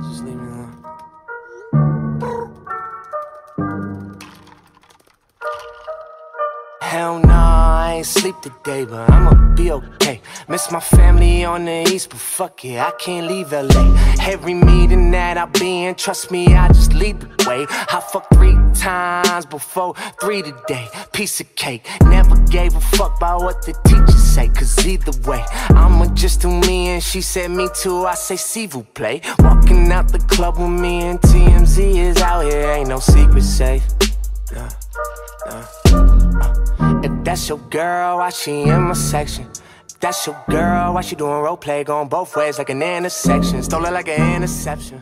Just leave me alone. Hell I ain't sleep today, but I'ma be okay. Miss my family on the east, but fuck it, I can't leave LA. Every meeting that I be in, trust me, I just lead the way. I fucked three times before three today. Piece of cake, never gave a fuck about what the teachers say. Cause either way, I'ma just do me and she said me too. I say, see vous play. Walking out the club with me and TMZ is out here, ain't no secret safe. Nah, nah. Uh, if that's your girl, why she in my section? That's your girl, why she doing role play going both ways like an intersection? Stole it like an interception.